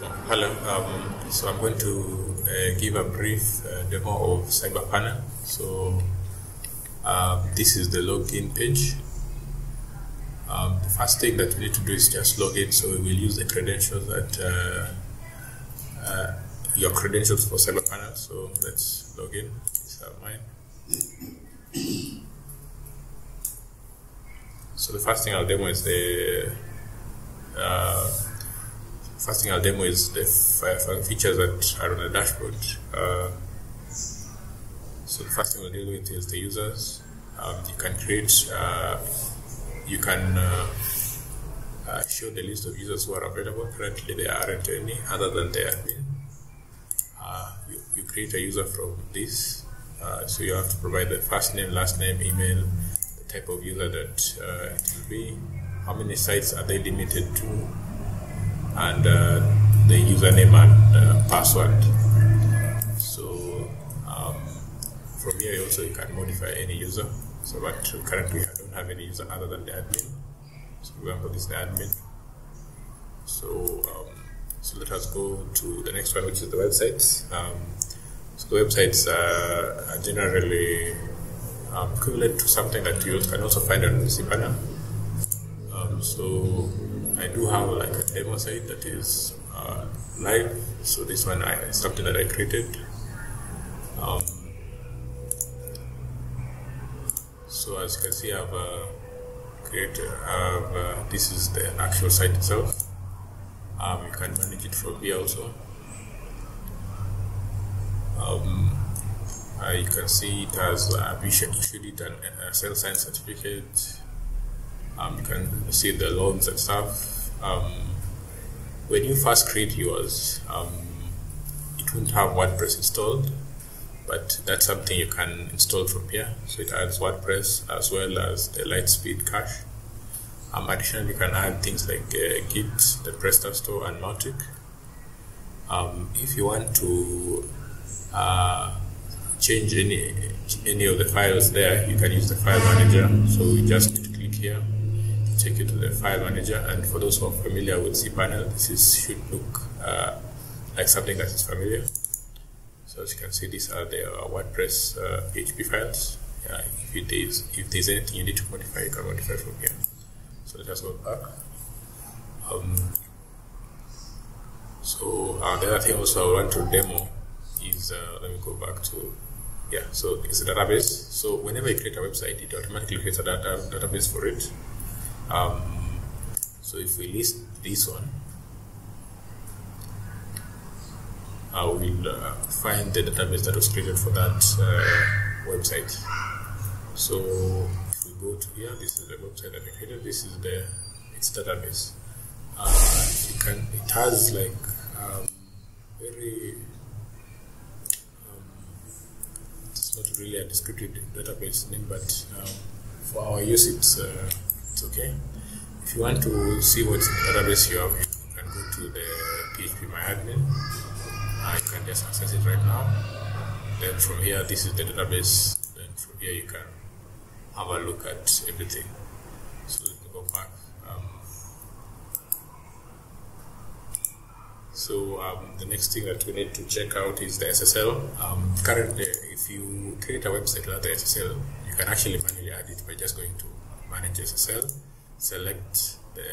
Hello, um, so I'm going to uh, give a brief uh, demo of CyberPanel. So um, this is the login page. Um, the first thing that we need to do is just log in. So we will use the credentials that uh, uh your credentials for CyberPanel. So let's log in. These are mine. So the first thing I'll demo is the uh, first thing I'll demo is the features that are on the dashboard. Uh, so the first thing we'll deal with is the users. Um, you can create, uh, you can uh, uh, show the list of users who are available. Currently, there aren't any other than the admin. Uh, you, you, create a user from this, so you have to provide the first name, last name, email, the type of user that it will be, how many sites are they limited to, and uh, the username and uh, password. So um, from here also you can modify any user. So but currently I don't have any user other than the admin. So for example, this is the admin. So um, so let us go to the next one, which is the websites. Um, so the websites are generally um, equivalent to something that you can also find on cPanel. Um, so I do have like a demo site that is uh, live. So this one I, is something that I created. Um, so as you can see, I've uh, created. I've, uh, this is the actual site itself. Um, you can manage it from here also. Um, uh, you can see it has uh, issued it an uh, self-signed certificate. Um, you can see the loans and stuff. Um, when you first create yours, um, it won't have WordPress installed, but that's something you can install from here. So it adds WordPress as well as the LiteSpeed Cache. Um, additionally, you can add things like uh, Git, the Presta Store, and Mautic. Um, if you want to uh, change any any of the files there, you can use the file manager. So you just need to click here, take you to the file manager. And for those who are familiar with cPanel, this is should look uh, like something that is familiar. So as you can see, these are the uh, WordPress uh, PHP files. Yeah, if it is if there's anything you need to modify, you can modify from here. So let us go back. Um, so uh, the other thing also I want to demo is uh, let me go back to yeah, so it's a database. So whenever you create a website, it automatically creates a data, database for it. Um, so if we list this one, I will uh, find the database that was created for that uh, website. So if we go to here, this is the website that I created. This is the its database. Uh, you can it has like um, very not really a descriptive database name, but um, for our use, it's uh, it's okay. If you want to see the database you have, you can go to the PHP MyAdmin. Uh, you can just access it right now. Then from here, this is the database. Then from here, you can have a look at everything. So let go back. So um, the next thing that we need to check out is the SSL. Um, currently, if you create a website without the SSL, you can actually manually add it by just going to Manage SSL, select the,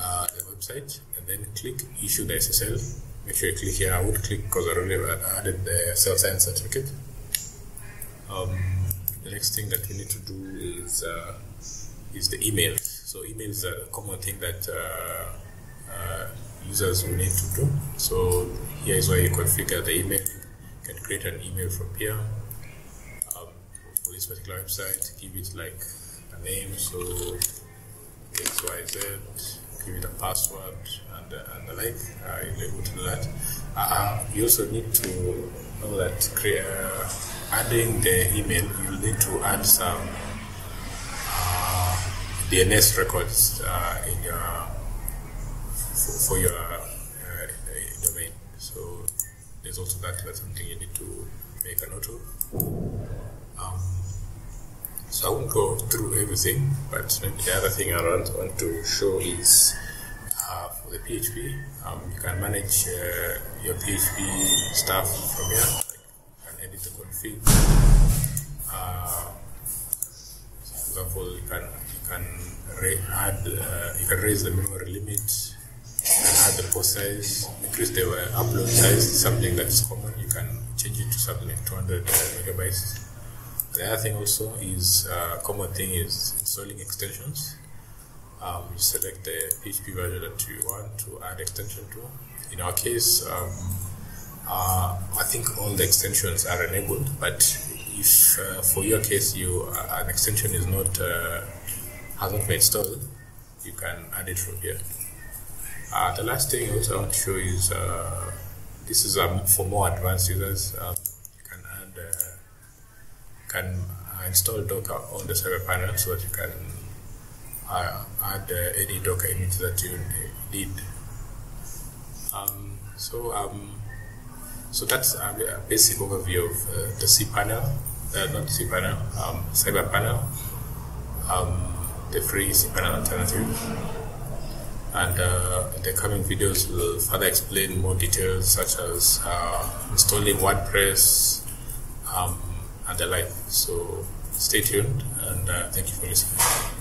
uh, the website, and then click Issue the SSL. Make sure you click here. I would click because I already added the self-signed certificate. Um, the next thing that we need to do is uh, is the email. So email is a common thing that uh, uh users will need to do. So here is where you configure the email. You can create an email from here um, for this particular website. Give it like name, so XYZ. Give it a password and, uh, and the like. Uh, you're able to do that. Uh, you also need to know that create, uh, adding the email, you need to add some uh, DNS records uh, in your for, for your uh, domain. So there's also that. That's something you need to make a note of. Um, so I won't go through everything, but the other thing I want to show is uh, for the PHP. Um, you can manage uh, your PHP stuff from here. Like you can edit the config. Uh, for example, you can you can add uh, you can raise the memory limit, you can add the post size, increase the upload size. Something that is common. You can change it to something like 200 uh, megabytes. The other thing also is uh, common thing is installing extensions. Um, you select the PHP version that you want to add extension to. In our case, um, uh, I think all the extensions are enabled, but if uh, for your case you uh, an extension is not uh, hasn't been installed, you can add it from here. Uh, the last thing also I want to show is this is um, for more advanced users. Um, you can add can install Docker on the cYberPanel so that you can uh, add uh, any Docker image that you need. Um, so, um, so that's a basic overview of uh, the cPanel, uh, not cPanel, um, cYberPanel, um, the free cPanel alternative. And uh, in the coming videos, we'll further explain more details such as uh, installing WordPress um, and the like. So stay tuned and uh, thank you for listening.